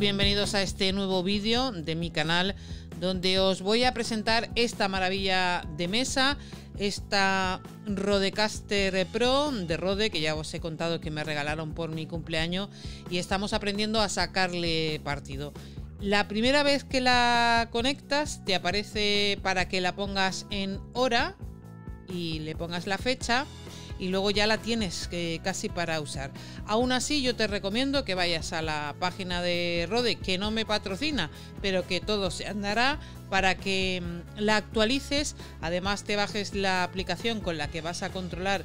Bienvenidos a este nuevo vídeo de mi canal donde os voy a presentar esta maravilla de mesa, esta Rodecaster Pro de Rode que ya os he contado que me regalaron por mi cumpleaños y estamos aprendiendo a sacarle partido. La primera vez que la conectas te aparece para que la pongas en hora y le pongas la fecha y luego ya la tienes que, casi para usar. Aún así yo te recomiendo que vayas a la página de Rode, que no me patrocina, pero que todo se andará para que mm, la actualices, además te bajes la aplicación con la que vas a controlar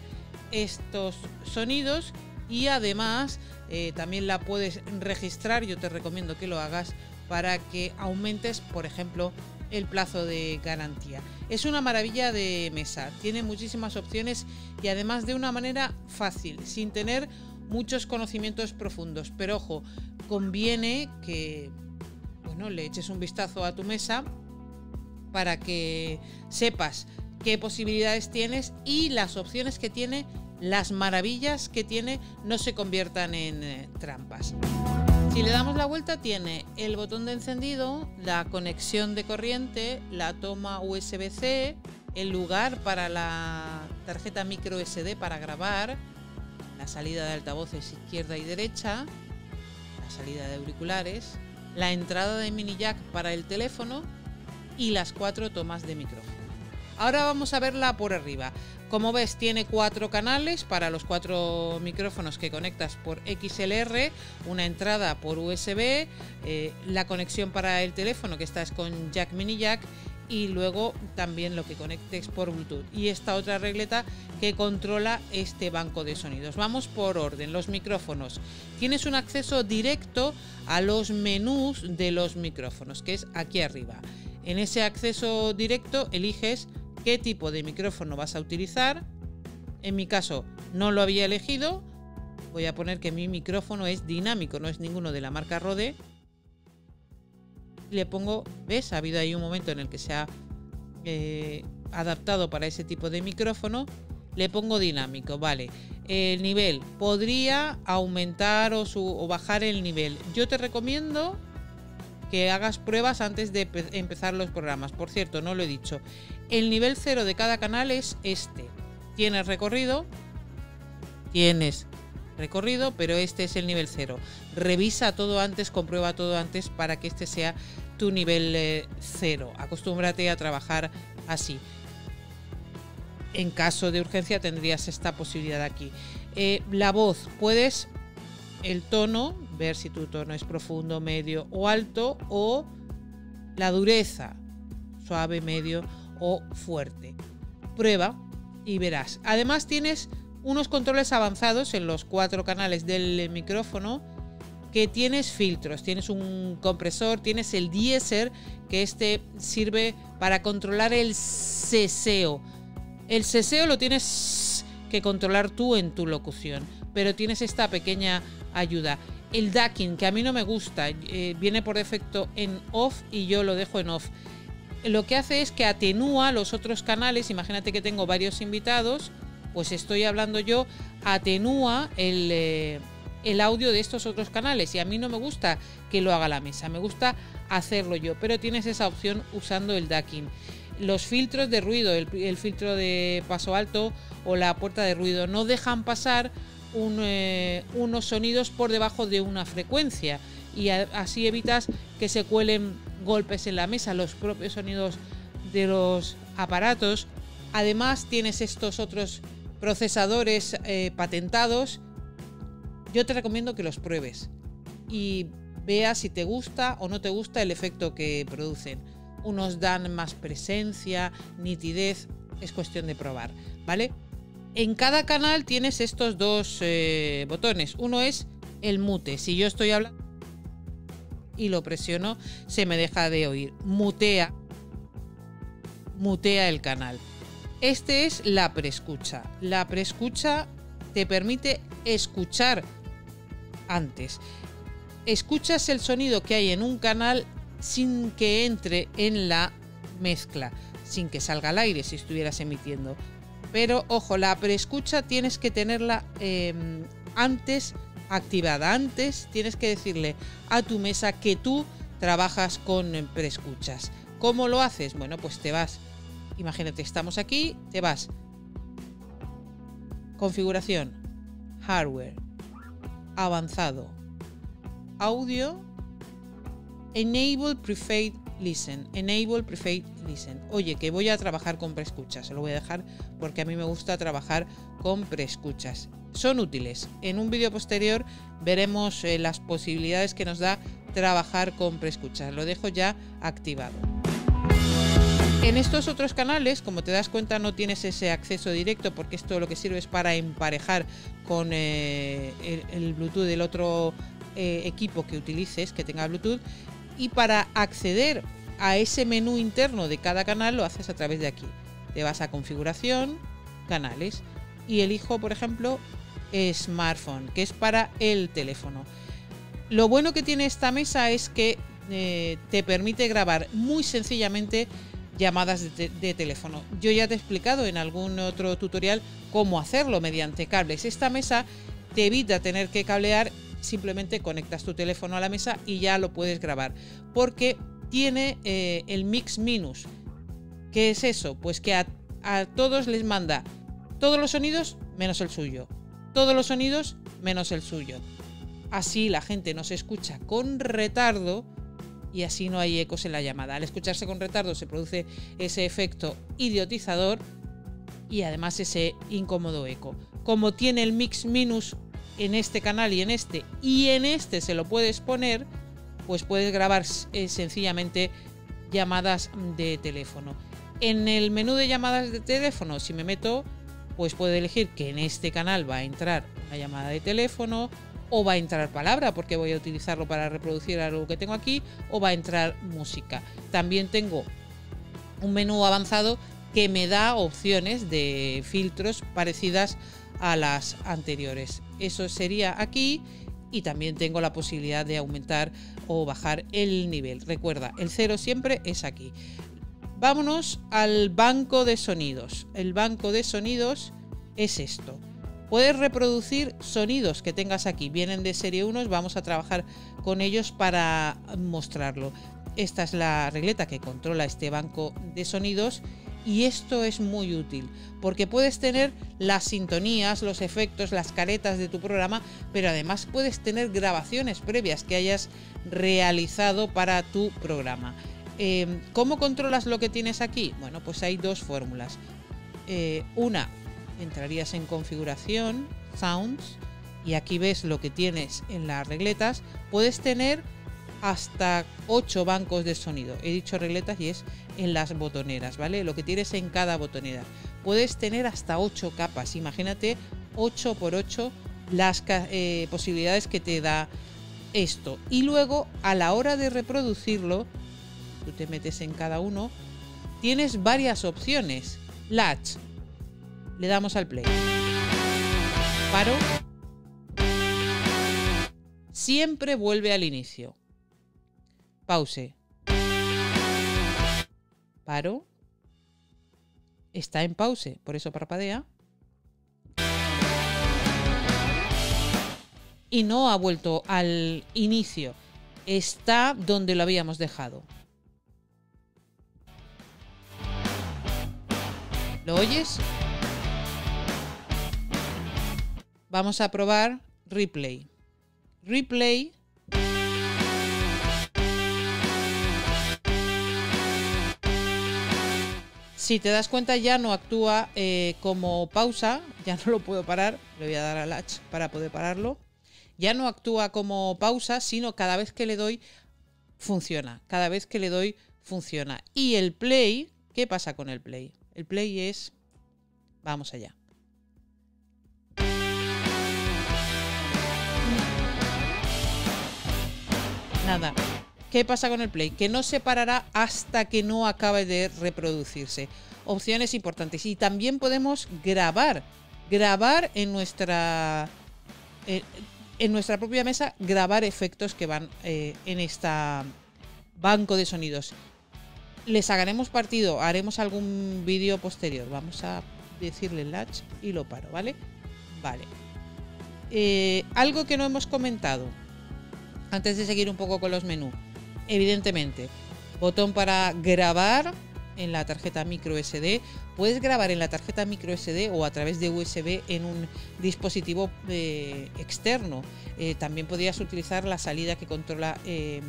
estos sonidos y además eh, también la puedes registrar, yo te recomiendo que lo hagas para que aumentes, por ejemplo, el plazo de garantía. Es una maravilla de mesa, tiene muchísimas opciones y además de una manera fácil, sin tener muchos conocimientos profundos. Pero ojo, conviene que bueno, le eches un vistazo a tu mesa para que sepas qué posibilidades tienes y las opciones que tiene, las maravillas que tiene, no se conviertan en eh, trampas. Si le damos la vuelta tiene el botón de encendido, la conexión de corriente, la toma USB-C, el lugar para la tarjeta micro SD para grabar, la salida de altavoces izquierda y derecha, la salida de auriculares, la entrada de mini jack para el teléfono y las cuatro tomas de micrófono. Ahora vamos a verla por arriba. Como ves, tiene cuatro canales para los cuatro micrófonos que conectas por XLR, una entrada por USB, eh, la conexión para el teléfono que está es con jack mini jack y luego también lo que conectes por Bluetooth. Y esta otra regleta que controla este banco de sonidos. Vamos por orden. Los micrófonos. Tienes un acceso directo a los menús de los micrófonos, que es aquí arriba. En ese acceso directo eliges qué tipo de micrófono vas a utilizar. En mi caso no lo había elegido. Voy a poner que mi micrófono es dinámico, no es ninguno de la marca Rode. Le pongo, ¿ves? Ha habido ahí un momento en el que se ha eh, adaptado para ese tipo de micrófono. Le pongo dinámico, vale. El nivel, podría aumentar o, o bajar el nivel. Yo te recomiendo que hagas pruebas antes de empezar los programas. Por cierto, no lo he dicho. El nivel cero de cada canal es este. Tienes recorrido, tienes recorrido, pero este es el nivel cero. Revisa todo antes, comprueba todo antes para que este sea tu nivel eh, cero. Acostúmbrate a trabajar así. En caso de urgencia tendrías esta posibilidad aquí. Eh, la voz, puedes el tono, ver si tu tono es profundo, medio o alto, o la dureza, suave, medio o fuerte. Prueba y verás. Además tienes unos controles avanzados en los cuatro canales del micrófono que tienes filtros, tienes un compresor, tienes el diesel que este sirve para controlar el seseo. El seseo lo tienes que controlar tú en tu locución, pero tienes esta pequeña ayuda. El ducking, que a mí no me gusta, eh, viene por defecto en off y yo lo dejo en off lo que hace es que atenúa los otros canales. Imagínate que tengo varios invitados, pues estoy hablando yo, atenúa el, eh, el, audio de estos otros canales. Y a mí no me gusta que lo haga la mesa, me gusta hacerlo yo. Pero tienes esa opción usando el ducking. Los filtros de ruido, el, filtro de paso alto o la puerta de ruido, no dejan pasar eh, unos sonidos por debajo de una frecuencia. Y así evitas que se cuelen golpes en la mesa, los propios sonidos de los aparatos. Además tienes estos otros procesadores eh, patentados. Yo te recomiendo que los pruebes y veas si te gusta o no te gusta el efecto que producen. Unos dan más presencia, nitidez, es cuestión de probar, ¿vale? En cada canal tienes estos dos eh, botones. Uno es el mute. Si yo estoy hablando y lo presiono, se me deja de oír. Mutea. Mutea el canal. Este es la preescucha. La preescucha te permite escuchar antes. Escuchas el sonido que hay en un canal sin que entre en la mezcla, sin que salga al aire si estuvieras emitiendo. Pero ojo, la preescucha tienes que tenerla em, antes activada. Antes tienes que decirle a tu mesa que tú trabajas con preescuchas. ¿Cómo lo haces? Bueno, pues te vas. Imagínate, estamos aquí, te vas. Configuración, hardware, avanzado, audio, enable prepaid listen, enable prepaid listen. Oye, que voy a trabajar con preescuchas, se lo voy a dejar porque a mí me gusta trabajar con preescuchas. Son útiles. En un vídeo posterior veremos eh, las posibilidades que nos da trabajar con preescuchas. Lo dejo ya activado. En estos otros canales, como te das cuenta, no tienes ese acceso directo porque esto lo que sirve es para emparejar con eh, el, Bluetooth del otro eh, equipo que utilices, que tenga Bluetooth. Y para acceder a ese menú interno de cada canal lo haces a través de aquí. Te vas a configuración, canales y elijo, por ejemplo, smartphone, que es para el teléfono. Lo bueno que tiene esta mesa es que eh, te permite grabar muy sencillamente llamadas de, teléfono. Yo ya te he explicado en algún otro tutorial cómo hacerlo mediante cables. Esta mesa te evita tener que cablear, simplemente conectas tu teléfono a la mesa y ya lo puedes grabar. Porque tiene eh, el mix minus. ¿Qué es eso? Pues que a, a todos les manda todos los sonidos menos el suyo. Todos los sonidos menos el suyo. Así la gente no se escucha con retardo y así no hay ecos en la llamada. Al escucharse con retardo se produce ese efecto idiotizador y además ese incómodo eco. Como tiene el mix minus en este canal y en este y en este se lo puedes poner, pues puedes grabar eh, sencillamente llamadas de teléfono. En el menú de llamadas de teléfono, si me meto, pues puedo elegir que en este canal va a entrar una llamada de teléfono, o va a entrar palabra porque voy a utilizarlo para reproducir algo que tengo aquí o va a entrar música. También tengo un menú avanzado que me da opciones de filtros parecidas a las anteriores. Eso sería aquí y también tengo la posibilidad de aumentar o bajar el nivel. Recuerda, el cero siempre es aquí. Vámonos al banco de sonidos. El banco de sonidos es esto. Puedes reproducir sonidos que tengas aquí. Vienen de serie 1, vamos a trabajar con ellos para mostrarlo. Esta es la regleta que controla este banco de sonidos y esto es muy útil porque puedes tener las sintonías, los efectos, las caretas de tu programa, pero además puedes tener grabaciones previas que hayas realizado para tu programa. Em, ¿Cómo controlas lo que tienes aquí? Bueno, pues hay dos fórmulas. Eh, una entrarías en configuración, sounds, y aquí ves lo que tienes en las regletas. Puedes tener hasta 8 bancos de sonido. He dicho regletas y es en las botoneras, ¿vale? Lo que tienes en cada botonera. Puedes tener hasta 8 capas. Imagínate 8 por 8 las eh, posibilidades que te da esto. Y luego a la hora de reproducirlo, tú te metes en cada uno, tienes varias opciones. Latch, le damos al play. Paro. Siempre vuelve al inicio. Pause. Paro. Está en pause, por eso parpadea. Y no ha vuelto al inicio. Está donde lo habíamos dejado. ¿Lo oyes? Vamos a probar replay. Replay. Si te das cuenta ya no actúa eh, como pausa, ya no lo puedo parar, le voy a dar al latch para poder pararlo. Ya no actúa como pausa, sino cada vez que le doy funciona. Cada vez que le doy funciona. Y el play, ¿qué pasa con el play? El play es... Vamos allá. Nada. ¿Qué pasa con el play? Que no se parará hasta que no acabe de reproducirse. Opciones importantes. Y también podemos grabar. Grabar en nuestra. Eh, en nuestra propia mesa, grabar efectos que van eh, en esta banco de sonidos. Les haremos partido, haremos algún vídeo posterior. Vamos a decirle latch y lo paro, ¿vale? Vale. Eh, algo que no hemos comentado antes de seguir un poco con los menús. Evidentemente, botón para grabar en la tarjeta micro SD. Puedes grabar en la tarjeta micro SD o a través de USB en un dispositivo eh, externo. Eh, también podrías utilizar la salida que controla em,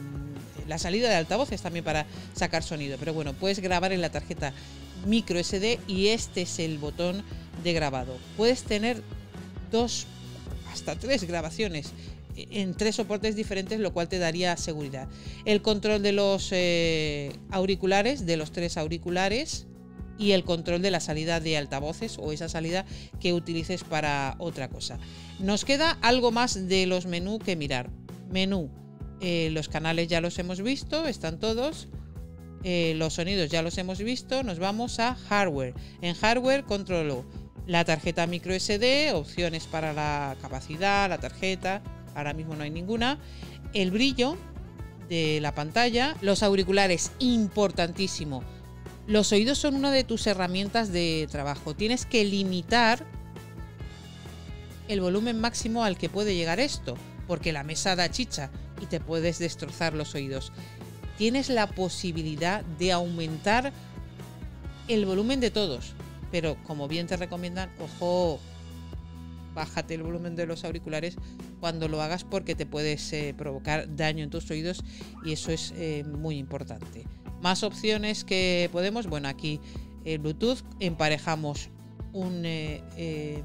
la salida de altavoces también para sacar sonido. Pero bueno, puedes grabar en la tarjeta micro SD y este es el botón de grabado. Puedes tener dos hasta tres grabaciones en tres soportes diferentes, lo cual te daría seguridad. El control de los eh, auriculares, de los tres auriculares, y el control de la salida de altavoces o esa salida que utilices para otra cosa. Nos queda algo más de los menús que mirar. Menú, eh, los canales ya los hemos visto, están todos. Eh, los sonidos ya los hemos visto. Nos vamos a hardware. En hardware controlo la tarjeta micro SD, opciones para la capacidad, la tarjeta, ahora mismo no hay ninguna. El brillo de la pantalla, los auriculares, importantísimo. Los oídos son una de tus herramientas de trabajo. Tienes que limitar el volumen máximo al que puede llegar esto, porque la mesa da chicha y te puedes destrozar los oídos. Tienes la posibilidad de aumentar el volumen de todos, pero como bien te recomiendan, ojo, bájate el volumen de los auriculares cuando lo hagas porque te puedes eh, provocar daño en tus oídos y eso es eh, muy importante. Más opciones que podemos, bueno, aquí el Bluetooth emparejamos un eh,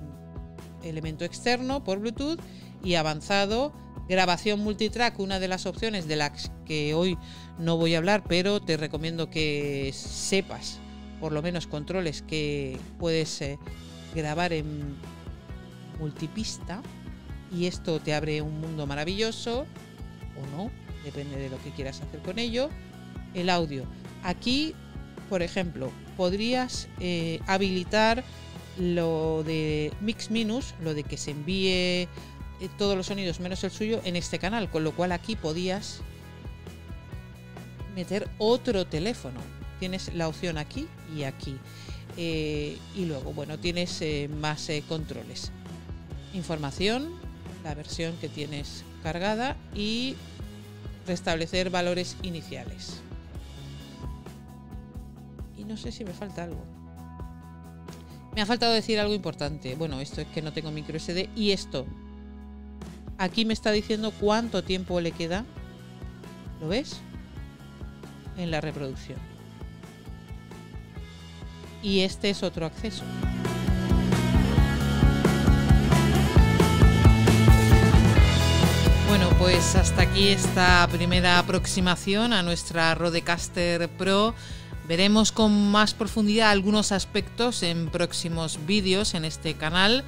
elemento externo por Bluetooth y avanzado grabación multitrack, una de las opciones de las que hoy no voy a hablar, pero te recomiendo que sepas, por lo menos controles que puedes grabar en multipista y esto te abre un mundo maravilloso o no, depende de lo que quieras hacer con ello. El audio. Aquí, por ejemplo, podrías eh, habilitar lo de Mix Minus, lo de que se envíe eh, todos los sonidos menos el suyo en este canal, con lo cual aquí podías meter otro teléfono. Tienes la opción aquí y aquí. Eh, y luego, bueno, tienes más controles información, la versión que tienes cargada y restablecer valores iniciales. Y no sé si me falta algo. Me ha faltado decir algo importante. Bueno, esto es que no tengo micro SD y esto. Aquí me está diciendo cuánto tiempo le queda. ¿Lo ves? En la reproducción. Y este es otro acceso. Bueno, pues hasta aquí esta primera aproximación a nuestra Rodecaster Pro. Veremos con más profundidad algunos aspectos en próximos vídeos en este canal.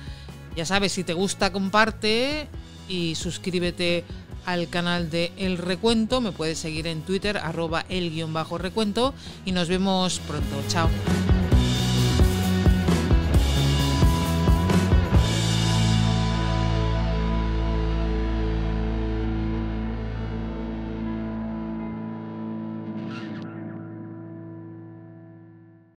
Ya sabes, si te gusta, comparte y suscríbete al canal de El Recuento. Me puedes seguir en Twitter, arroba el guion bajo recuento. Y nos vemos pronto. Chao.